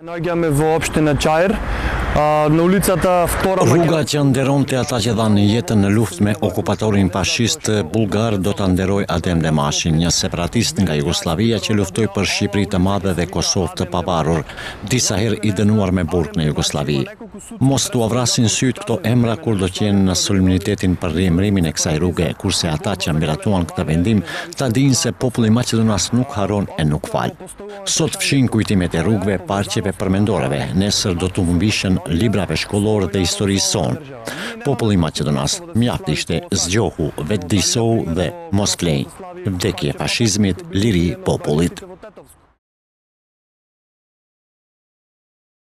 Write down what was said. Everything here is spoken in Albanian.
Energia me vopshti në qajrë, në ulicat të fëtora... Rruga që nderonte ata që dhanë jetën në luftë me okupatorin fashist bullgar do të nderojë Adem Demaçin, një separatist nga Jugosllavia që luftoi për Shqipëri të madhe dhe Kosovë të pavarur, disa herë i dënuar me burg në Jugosllavi. Mos t'ua vrasin sytë këto emra kur do të jenë në solemnitetin për riemërimin e kësaj rruge, kurse ata që miratuan këtë vendim, ta dinë se populli maqedonas nuk harron e nuk fal. Sot fshijnë kujtimet e rrugëve, parqeve, përmendoreve, nesër do t'u mbyshen librave shkollorë dhe historisë sonë. Populli maqedonas mjaft ishte zgjohu, vetëdijësohu dhe mos flenj. Vdekje fashizmit, liri popullit.